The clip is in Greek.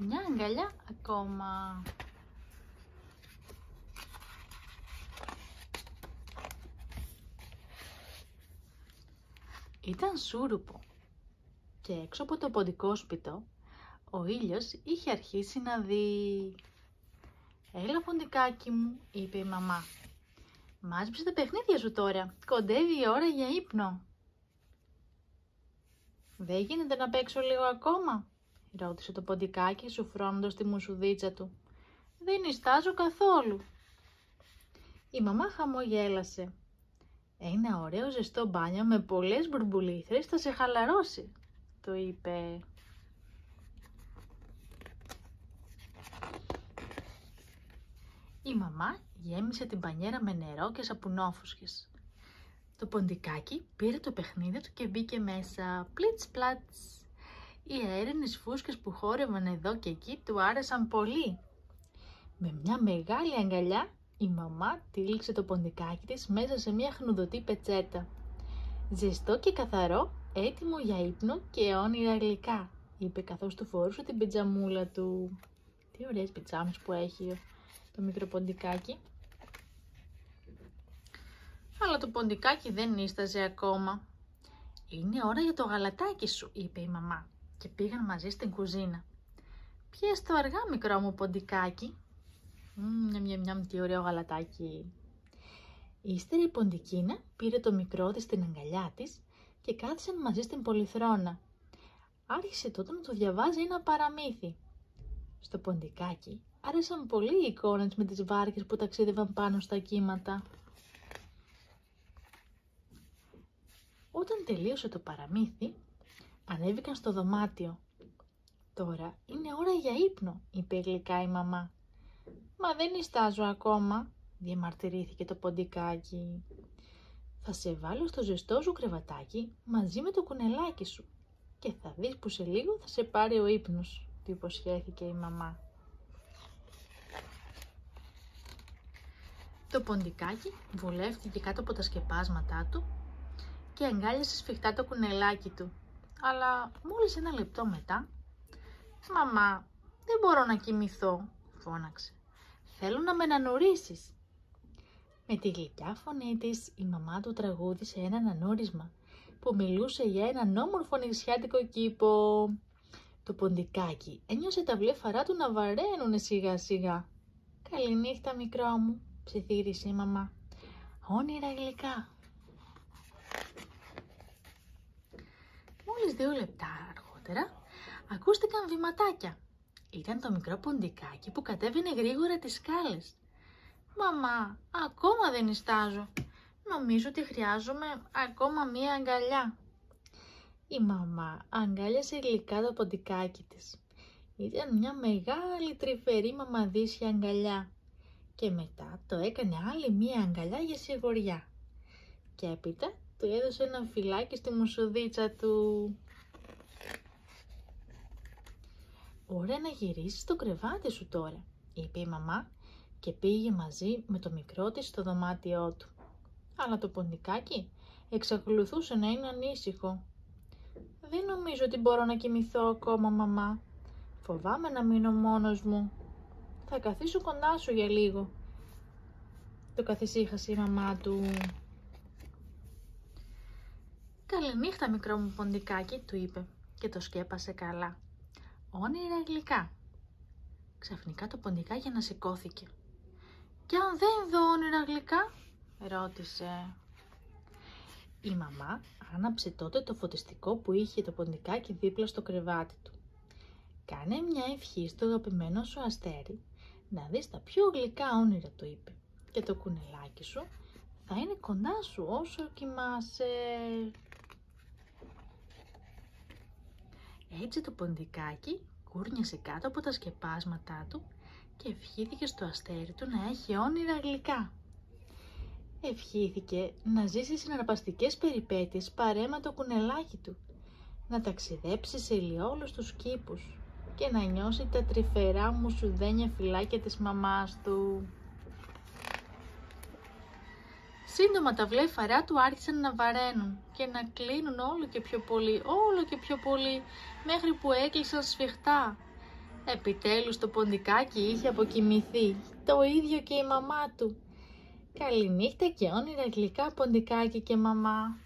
Μια αγκαλιά ακόμα. Ήταν σούρουπο και έξω από το ποντικόσπιτο ο ήλιος είχε αρχίσει να δει. «Έλα ποντικάκι μου», είπε η μαμά. «Μάζεψε τα παιχνίδια σου τώρα. Κοντεύει η ώρα για ύπνο». «Δεν γίνεται να παίξω λίγο ακόμα», ρώτησε το ποντικάκι σουφρώνοντας τη μουσουδίτσα του. «Δεν νιστάζω καθόλου». Η μαμά χαμογέλασε. «Ένα ωραίο ζεστό μπάνιο με πολλές μπουρμπουλήθρες θα σε χαλαρώσει», το είπε. Η μαμά γέμισε την πανιέρα με νερό και σαπουνόφουσκες. Το ποντικάκι πήρε το παιχνίδι του και μπήκε μέσα. Πλίτς πλάτς. Οι αέρινες φούσκες που χόρευαν εδώ και εκεί του άρεσαν πολύ. Με μια μεγάλη αγκαλιά η μαμά τύλιξε το ποντικάκι της μέσα σε μια χνουδωτή πετσέτα. Ζεστό και καθαρό, έτοιμο για ύπνο και όνειρα γλυκά, είπε καθώς του φορούσε την πιτζαμούλα του. Τι ωραίες πιτζάμες που έχει το μικρό ποντικάκι. Αλλά το ποντικάκι δεν νίσταζε ακόμα. «Είναι ώρα για το γαλατάκι σου», είπε η μαμά και πήγαν μαζί στην κουζίνα. «Πιες το αργά, μικρό μου ποντικάκι». «Μια, μια, μια, τι ωραίο γαλατάκι». Ύστερα η ποντικίνα πήρε το μικρό της στην αγκαλιά της και κάθισαν μαζί στην πολυθρόνα. Άρχισε τότε να του διαβάζει ένα παραμύθι. Στο ποντικάκι άρεσαν πολύ οι εικόνες με τις βάρκες που ταξίδευαν πάνω στα κύματα. Όταν τελείωσε το παραμύθι, ανέβηκαν στο δωμάτιο. «Τώρα είναι ώρα για ύπνο», είπε γλυκά η μαμά. «Μα δεν ιστάζω ακόμα», διαμαρτυρήθηκε το ποντικάκι. «Θα σε βάλω στο ζεστό σου κρεβατάκι μαζί με το κουνελάκι σου και θα δεις που σε λίγο θα σε πάρει ο ύπνος», του υποσχέθηκε η μαμά. Το ποντικάκι βολεύτηκε κάτω από τα σκεπάσματά του και αγκάλιασε σφιχτά το κουνελάκι του. Αλλά μόλις ένα λεπτό μετά, «Μαμά, δεν μπορώ να κοιμηθώ», φώναξε. «Θέλω να με ανανουρίσεις». Με τη γλυκιά φωνή της, η μαμά του τραγούδισε ένα ανανούρισμα που μιλούσε για έναν όμορφο νησιάτικο κήπο. Το ποντικάκι ένιωσε τα βλέφαρά του να βαραίνουν σιγά σιγά. «Καληνύχτα μικρό μου», ψιθύρισε η μαμά. «Όνειρα γλυκά». Μόλις δύο λεπτά αργότερα ακούστηκαν βηματάκια. Ήταν το μικρό ποντικάκι που κατέβαινε γρήγορα τις σκάλες. «Μαμά, ακόμα δεν ιστάζω. Νομίζω ότι χρειάζομαι ακόμα μία αγκαλιά». Η μαμά αγκάλιασε γλυκά το ποντικάκι της. Ήταν μια μεγάλη τρυφερή μαμαδίσια αγκαλιά και μετά το έκανε άλλη μία αγκαλιά για σιγουριά. Και έπειτα του έδωσε ένα φυλάκι στη μουσουδίτσα του. «Ωραία να γυρίσεις στο κρεβάτι σου τώρα», είπε η μαμά και πήγε μαζί με το μικρό της στο δωμάτιό του. Αλλά το ποντικάκι εξακολουθούσε να είναι ανήσυχο. «Δεν νομίζω ότι μπορώ να κοιμηθώ ακόμα, μαμά. Φοβάμαι να μείνω μόνος μου. Θα καθίσω κοντά σου για λίγο». Το καθησύχασε η μαμά του. «Καληνύχτα, μικρό μου ποντικάκι», του είπε και το σκέπασε καλά. «Όνειρα γλυκά». Ξαφνικά το ποντικάκι ανασηκώθηκε. «Και αν δεν δω όνειρα γλυκά», ρώτησε. Η μαμά άναψε τότε το φωτιστικό που είχε το ποντικάκι δίπλα στο κρεβάτι του. «Κάνε μια ευχή στο αγαπημένο σου αστέρι να δεις τα πιο γλυκά όνειρα», του είπε. «Και το κουνελάκι σου θα είναι κοντά σου όσο κοιμάσαι». Έτσι το ποντικάκι κούρνιασε κάτω από τα σκεπάσματά του και ευχήθηκε στο αστέρι του να έχει όνειρα γλυκά. Ευχήθηκε να ζήσει συναρπαστικές περιπέτειες παρέμα το κουνελάκι του, να ταξιδέψει σε ηλιόλους τους κήπους και να νιώσει τα τρυφερά μουσουδένια φυλάκια της μαμάς του. Σύντομα τα βλέφαρά του άρχισαν να βαραίνουν και να κλείνουν όλο και πιο πολύ, όλο και πιο πολύ, μέχρι που έκλεισαν σφιχτά. Επιτέλους το ποντικάκι είχε αποκοιμηθεί, το ίδιο και η μαμά του. Καληνύχτα και όνειρα γλυκά ποντικάκι και μαμά.